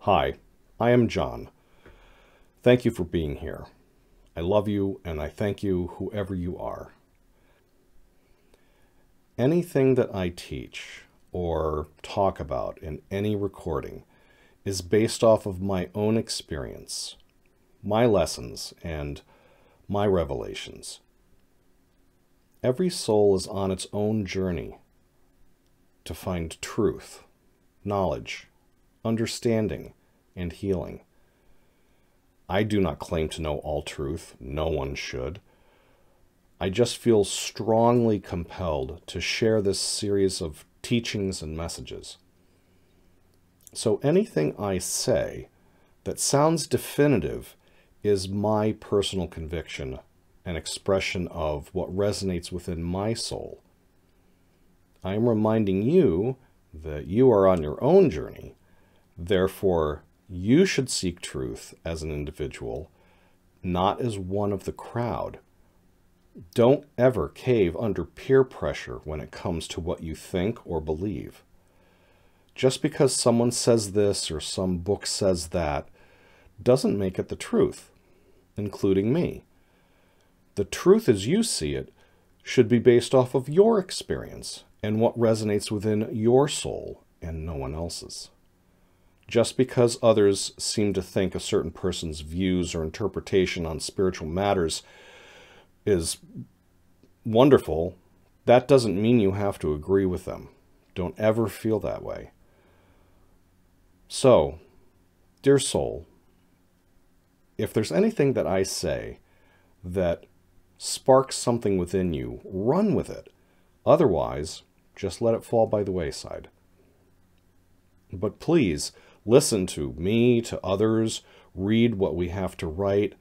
Hi, I am John. Thank you for being here. I love you and I thank you, whoever you are. Anything that I teach or talk about in any recording is based off of my own experience, my lessons, and my revelations. Every soul is on its own journey to find truth, knowledge, understanding, and healing. I do not claim to know all truth. No one should. I just feel strongly compelled to share this series of teachings and messages. So anything I say that sounds definitive is my personal conviction an expression of what resonates within my soul. I am reminding you that you are on your own journey. Therefore, you should seek truth as an individual, not as one of the crowd. Don't ever cave under peer pressure when it comes to what you think or believe. Just because someone says this or some book says that doesn't make it the truth, including me the truth as you see it should be based off of your experience and what resonates within your soul and no one else's. Just because others seem to think a certain person's views or interpretation on spiritual matters is wonderful, that doesn't mean you have to agree with them. Don't ever feel that way. So, dear soul, if there's anything that I say that sparks something within you, run with it. Otherwise, just let it fall by the wayside. But please listen to me, to others, read what we have to write.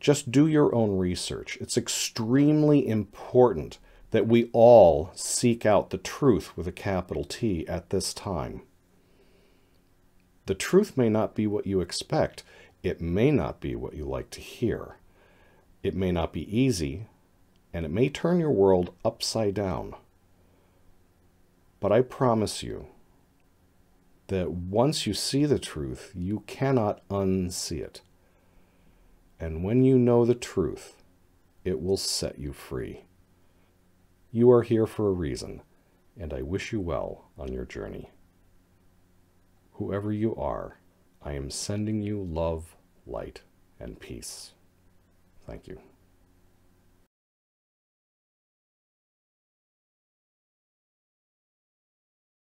Just do your own research. It's extremely important that we all seek out the truth with a capital T at this time. The truth may not be what you expect. It may not be what you like to hear. It may not be easy, and it may turn your world upside down. But I promise you that once you see the truth, you cannot unsee it. And when you know the truth, it will set you free. You are here for a reason, and I wish you well on your journey. Whoever you are, I am sending you love, light, and peace. Thank you.